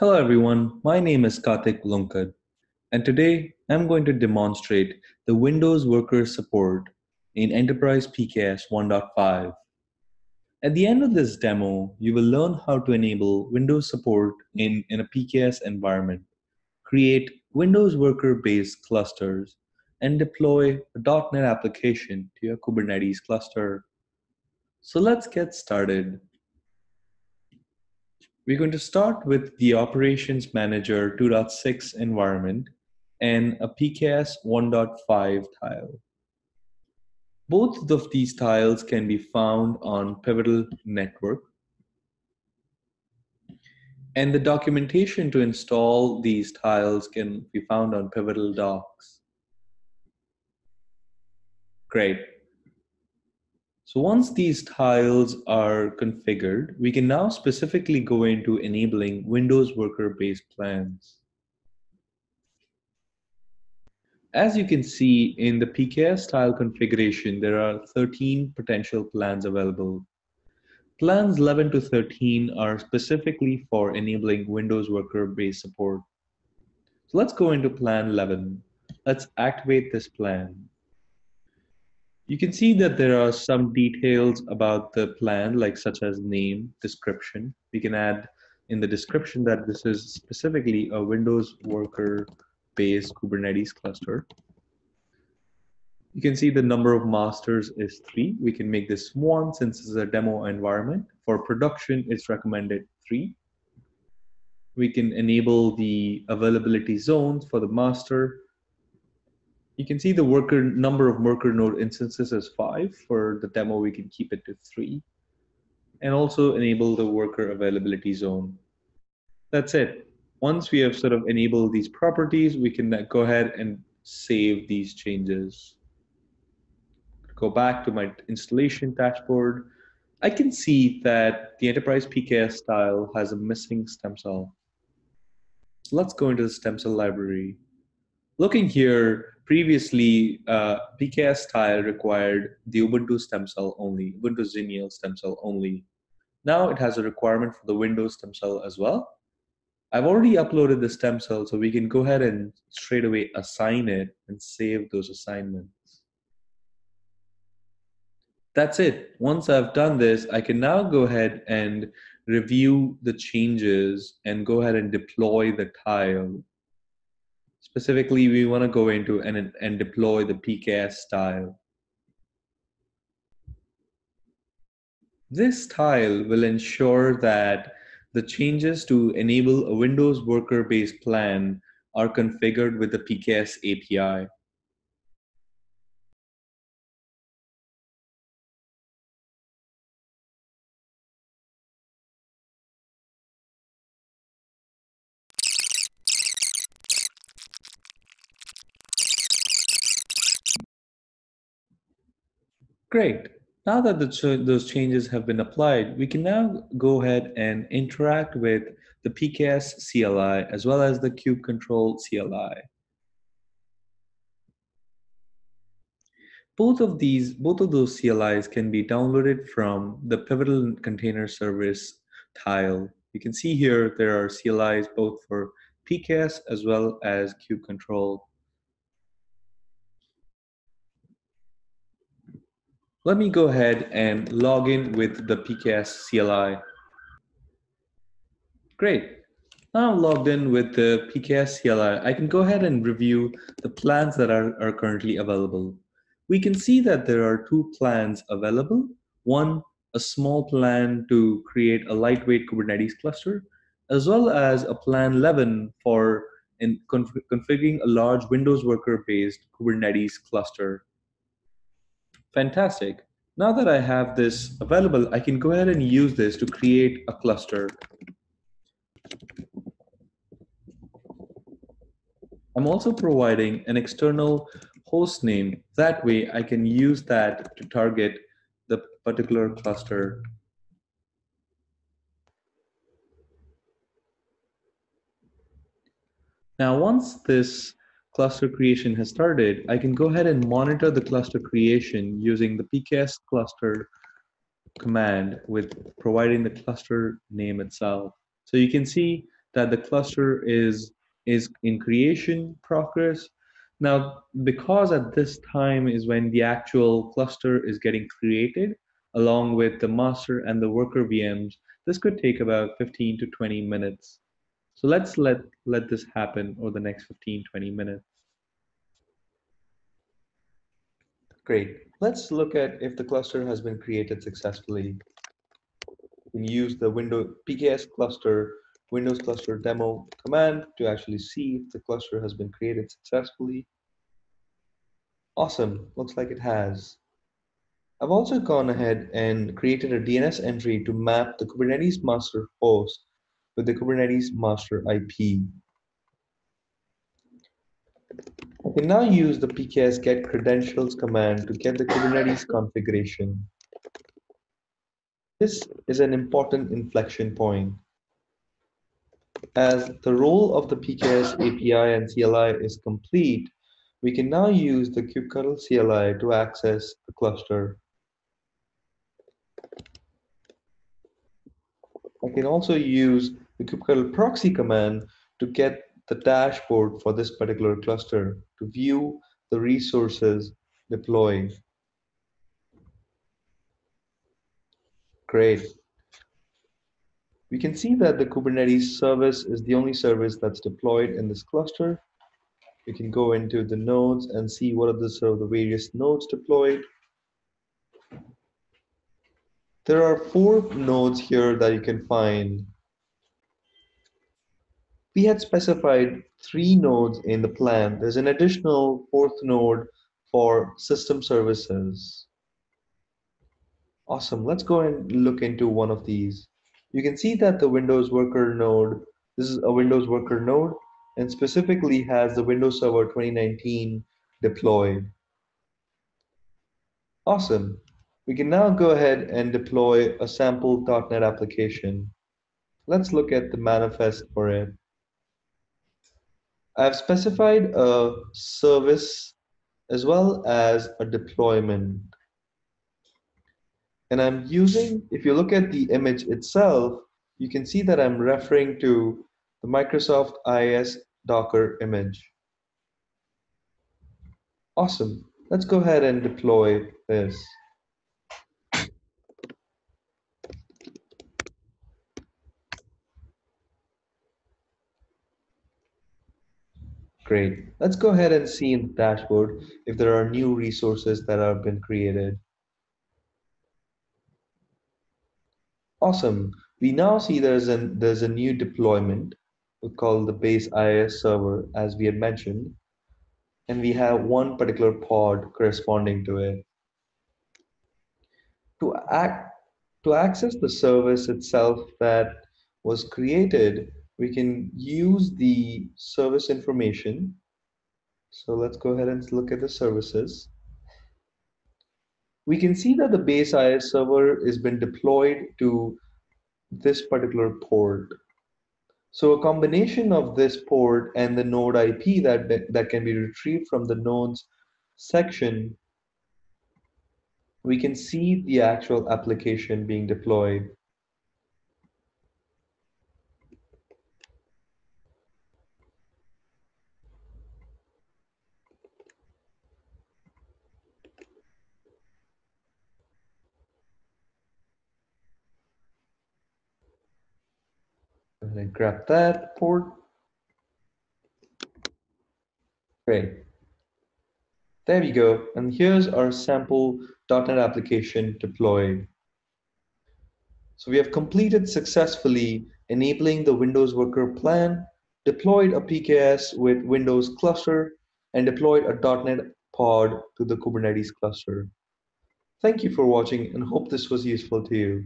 Hello everyone, my name is Kartik Lunkad, and today I'm going to demonstrate the Windows Worker support in Enterprise PKS 1.5. At the end of this demo, you will learn how to enable Windows support in, in a PKS environment, create Windows Worker-based clusters, and deploy a .NET application to your Kubernetes cluster. So let's get started. We're going to start with the Operations Manager 2.6 environment and a PKS 1.5 tile. Both of these tiles can be found on Pivotal Network. And the documentation to install these tiles can be found on Pivotal Docs. Great. So once these tiles are configured, we can now specifically go into enabling Windows Worker-based plans. As you can see in the PKS tile configuration, there are 13 potential plans available. Plans 11 to 13 are specifically for enabling Windows Worker-based support. So let's go into plan 11. Let's activate this plan. You can see that there are some details about the plan, like such as name, description. We can add in the description that this is specifically a Windows worker-based Kubernetes cluster. You can see the number of masters is three. We can make this one since this is a demo environment. For production, it's recommended three. We can enable the availability zones for the master you can see the worker number of worker node instances as five. For the demo, we can keep it to three. And also enable the worker availability zone. That's it. Once we have sort of enabled these properties, we can uh, go ahead and save these changes. Go back to my installation dashboard. I can see that the enterprise PKS tile has a missing stem cell. let's go into the stem cell library. Looking here, previously uh, PKS tile required the Ubuntu stem cell only, Ubuntu Xenial stem cell only. Now it has a requirement for the Windows stem cell as well. I've already uploaded the stem cell, so we can go ahead and straight away assign it and save those assignments. That's it. Once I've done this, I can now go ahead and review the changes and go ahead and deploy the tile Specifically, we want to go into and, and deploy the PKS tile. This tile will ensure that the changes to enable a Windows worker-based plan are configured with the PKS API. Great. Now that the, those changes have been applied, we can now go ahead and interact with the PKS CLI as well as the Kube Control CLI. Both of these, both of those CLIs can be downloaded from the Pivotal Container Service tile. You can see here there are CLIs both for PKS as well as Kube Control. Let me go ahead and log in with the PKS CLI. Great. Now I'm logged in with the PKS CLI. I can go ahead and review the plans that are, are currently available. We can see that there are two plans available. One, a small plan to create a lightweight Kubernetes cluster, as well as a plan 11 for in conf configuring a large Windows worker-based Kubernetes cluster Fantastic. Now that I have this available, I can go ahead and use this to create a cluster. I'm also providing an external host name. That way I can use that to target the particular cluster. Now, once this cluster creation has started, I can go ahead and monitor the cluster creation using the pks cluster command with providing the cluster name itself. So you can see that the cluster is, is in creation progress. Now, because at this time is when the actual cluster is getting created, along with the master and the worker VMs, this could take about 15 to 20 minutes. So let's let, let this happen over the next 15, 20 minutes. Great. Let's look at if the cluster has been created successfully. We can use the window PKS cluster Windows cluster demo command to actually see if the cluster has been created successfully. Awesome, looks like it has. I've also gone ahead and created a DNS entry to map the Kubernetes master host with the Kubernetes master IP. I can now use the pks get credentials command to get the Kubernetes configuration. This is an important inflection point. As the role of the PKS API and CLI is complete, we can now use the kubectl CLI to access the cluster. I can also use the kubectl proxy command to get the dashboard for this particular cluster to view the resources deployed. Great. We can see that the Kubernetes service is the only service that's deployed in this cluster. We can go into the nodes and see what are the sort of the various nodes deployed. There are four nodes here that you can find. We had specified three nodes in the plan. There's an additional fourth node for system services. Awesome, let's go and look into one of these. You can see that the Windows Worker node, this is a Windows Worker node, and specifically has the Windows Server 2019 deployed. Awesome. We can now go ahead and deploy a sample .NET application. Let's look at the manifest for it. I've specified a service as well as a deployment. And I'm using, if you look at the image itself, you can see that I'm referring to the Microsoft IIS Docker image. Awesome. Let's go ahead and deploy this. Great. Let's go ahead and see in the dashboard if there are new resources that have been created. Awesome. We now see there's a, there's a new deployment called the base IIS server, as we had mentioned, and we have one particular pod corresponding to it. To, act, to access the service itself that was created, we can use the service information. So let's go ahead and look at the services. We can see that the base IIS server has been deployed to this particular port. So a combination of this port and the node IP that, that can be retrieved from the nodes section, we can see the actual application being deployed. And then grab that port. Great. There we go. And here's our sample .NET application deployed. So we have completed successfully enabling the Windows Worker plan, deployed a PKS with Windows cluster, and deployed a .NET pod to the Kubernetes cluster. Thank you for watching and hope this was useful to you.